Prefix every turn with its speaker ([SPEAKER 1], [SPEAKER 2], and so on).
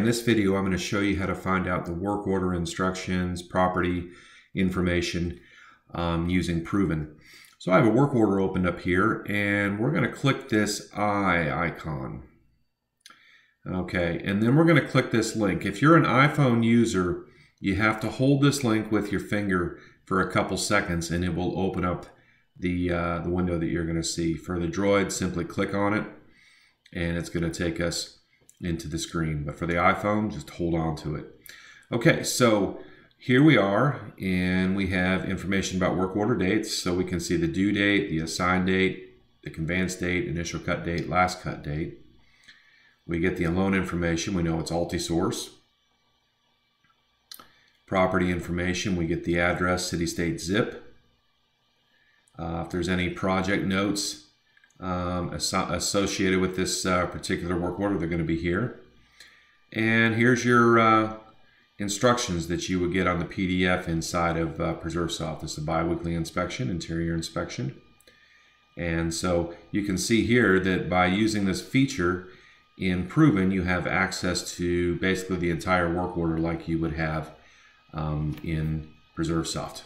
[SPEAKER 1] in this video I'm going to show you how to find out the work order instructions, property information um, using Pruvan. So I have a work order opened up here and we're going to click this eye icon. Okay, and then we're going to click this link. If you're an iPhone user, you have to hold this link with your finger for a couple seconds and it will open up the, uh, the window that you're going to see. For the Droid, simply click on it and it's going to take us into the screen. But for the iPhone, just hold on to it. Okay, so here we are, and we have information about work order dates. So we can see the due date, the assigned date, the conveyance date, initial cut date, last cut date. We get the loan information. We know it's Altisource. Property information, we get the address, city, state, zip. Uh, if there's any project notes, um, associated with this uh, particular work order. They're going to be here. And here's your uh, instructions that you would get on the PDF inside of uh, PreserveSoft. This is a biweekly inspection, interior inspection. And so you can see here that by using this feature in Pruvan, you have access to basically the entire work order like you would have um, in PreserveSoft.